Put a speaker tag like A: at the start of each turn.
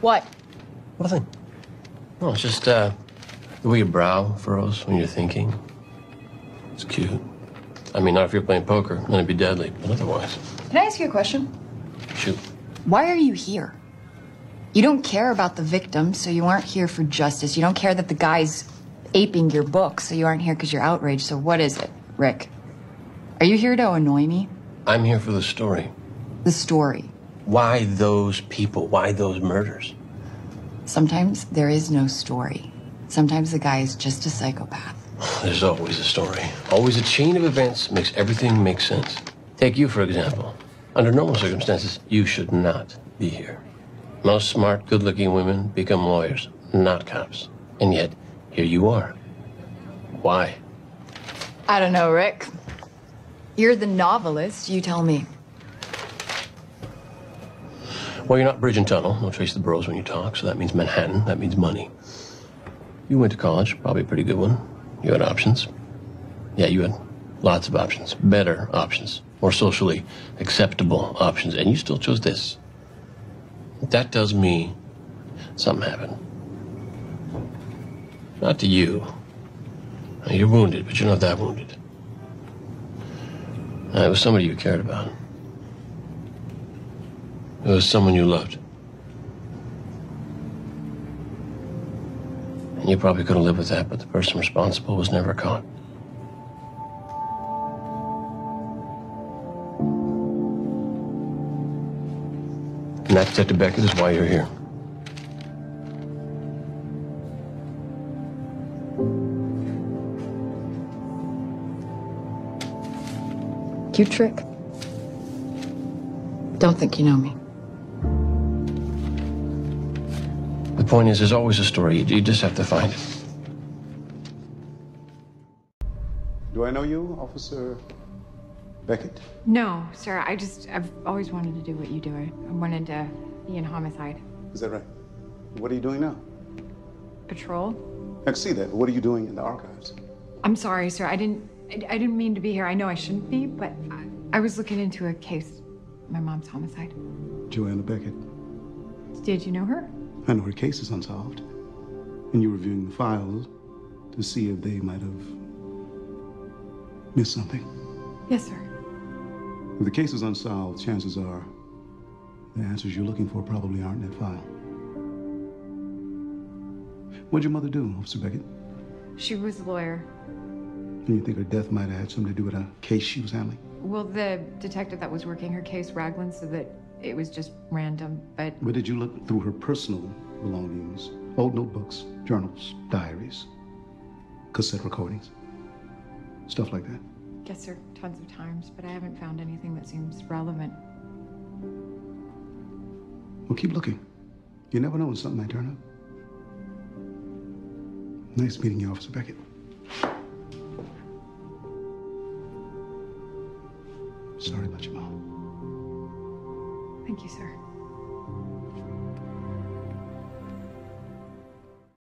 A: What?
B: Nothing. No, it's just uh, the way your brow furrows when you're thinking. It's cute. I mean, not if you're playing poker, then it'd be deadly, but otherwise,
A: Can I ask you a question?
B: shoot.
A: Why are you here? You don't care about the victim, so you aren't here for justice. You don't care that the guy's aping your book, so you aren't here because you're outraged. So what is it, Rick? Are you here to annoy me?
B: I'm here for the story.
A: The story.
B: Why those people? Why those murders?
A: Sometimes there is no story. Sometimes the guy is just a psychopath.
B: There's always a story. Always a chain of events makes everything make sense. Take you, for example. Under normal circumstances, you should not be here. Most smart, good looking women become lawyers, not cops. And yet, here you are. Why?
A: I don't know, Rick. You're the novelist. You tell me.
B: Well, you're not bridge and tunnel. No trace the boroughs when you talk, so that means Manhattan. That means money. You went to college, probably a pretty good one. You had options. Yeah, you had lots of options. Better options. More socially acceptable options. And you still chose this. That tells me something happened. Not to you. You're wounded, but you're not that wounded. Uh, it was somebody you cared about. It was someone you loved. And you probably could have lived with that, but the person responsible was never caught. And that, Detective Beckett, is why you're here.
A: Cute trick. Don't think you know me.
B: The point is, there's always a story. You, you just have to find it.
C: Do I know you, Officer Beckett?
D: No, sir. I just, I've always wanted to do what you do. I, I wanted to be in homicide.
C: Is that right? What are you doing now?
D: Patrol?
C: I can see that. but What are you doing in the archives?
D: I'm sorry, sir. I didn't, I, I didn't mean to be here. I know I shouldn't be, but I, I was looking into a case. My mom's homicide.
C: Joanna Beckett.
D: Did you know her?
C: I know her case is unsolved. And you're reviewing the files to see if they might have missed something.
D: Yes, sir.
C: If the case is unsolved, chances are the answers you're looking for probably aren't in that file. What'd your mother do, Officer Beckett?
D: She was a lawyer.
C: And you think her death might have had something to do with a case she was handling?
D: Well, the detective that was working her case, Raglan, said that it was just random, but
C: Where did you look through her personal belongings? Old notebooks, journals, diaries, cassette recordings, stuff like that.
D: yes, sir, tons of times, but I haven't found anything that seems relevant.
C: Well, keep looking. You never know when something might turn up. Nice meeting you, Officer Beckett. Sorry about your mom.
D: Thank you, sir.